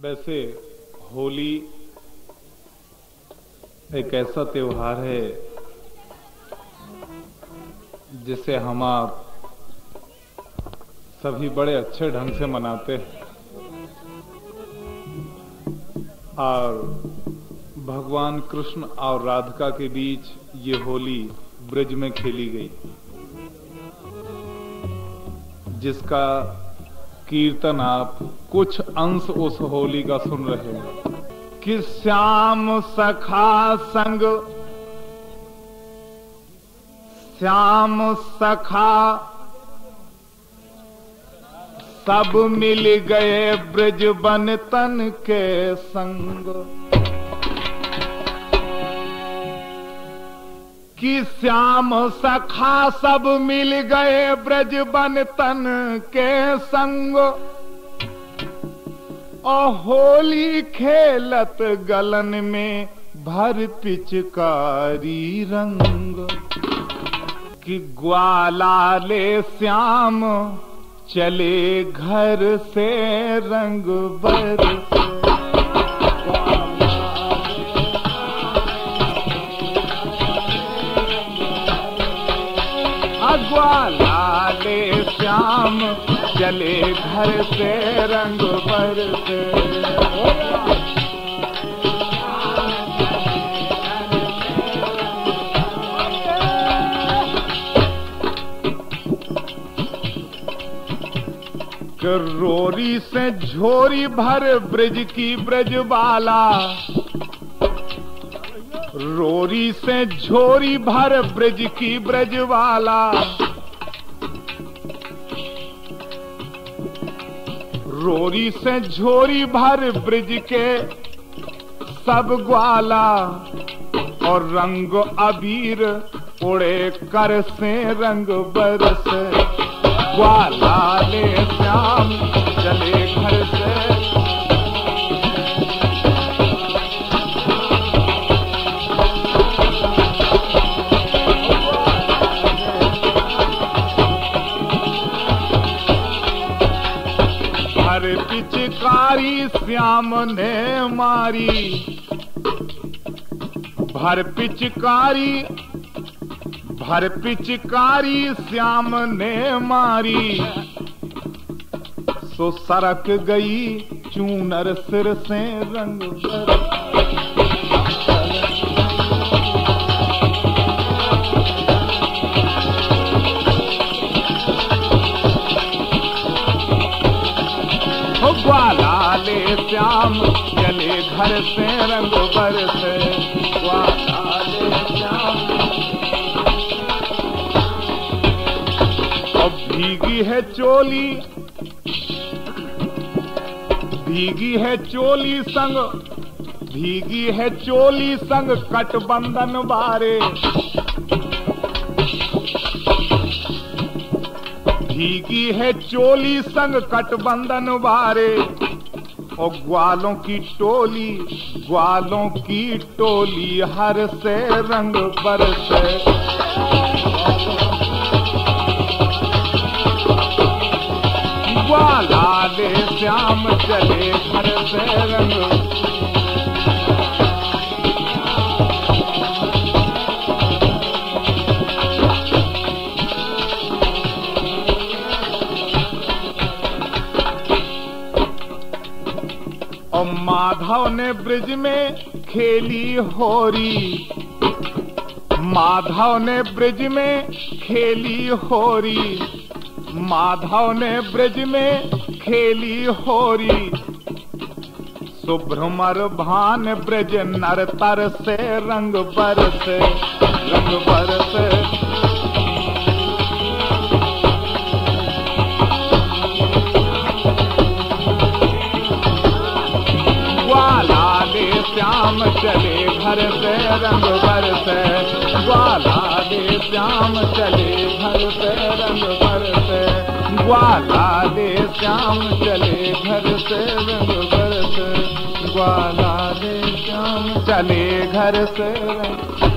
वैसे होली एक ऐसा त्योहार है जिसे हम आप सभी बड़े अच्छे ढंग से मनाते हैं। और भगवान कृष्ण और राधिका के बीच ये होली ब्रज में खेली गई, जिसका कीर्तन आप कुछ अंश उस होली का सुन रहे हैं। कि श्याम सखा संग, श्याम सखा सब मिल गए ब्रज बन तन के संग। कि श्याम सखा सब मिल गए ब्रज बन तन के संग। होली खेलत गलन में भर पिचकारी रंग। कि ग्वाला ले श्याम चले घर से रंग बरसे ग्वालाले श्याम चले घर से रंग बरसे रोरी से झोरी भर ब्रज की ब्रजबाला रोरी से झोरी भर ब्रज की ब्रजवाला। रोरी से झोरी भर ब्रज के सब ग्वाला। और रंग अबीर उड़े कर से रंग बरस। ग्वाला ले श्याम, चले घर से हर पिचकारी श्याम ने मारी। भर पिचकारी भर पिचकारी श्याम ने मारी। सो सरक गई चूनर सिर से रंग पर श्याम चले घर से, रंग बरसे अब भीगी है चोली। भीगी है चोली संग। भीगी है चोली संग कटबंधन बारे भीगी है चोली संग कटबंधन बारे और ग्वालों की टोली, ग्वालों की टोली हर से रंग बरसे ग्वाला दे श्याम चले हर से रंग। और माधव ने ब्रिज में खेली होरी। माधव ने ब्रिज में खेली होरी। माधव ने ब्रिज में खेली होरी। सुभ्रमर भान ब्रज नर तर से, रंग बरस रंग बरस। श्याम चले, घर से रंग बरसे ग्वाला ले श्याम चले, घर से रंग बरसे ग्वाला ले श्याम चले, घर से रंग बरसे ग्वाला ले श्याम चले, घर से रंग